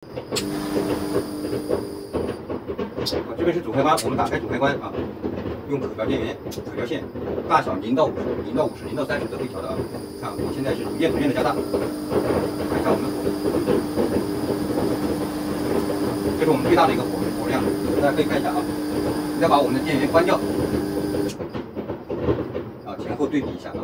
啊，这边是主开关，我们打开主开关啊，用可调电源、可调线，大小零到五十，零到五十，零到三十都可以调的啊。看，我现在是逐渐逐渐的加大，看一下我们的火，这是我们最大的一个火火量，大家可以看一下啊。再把我们的电源关掉，啊，前后对比一下啊。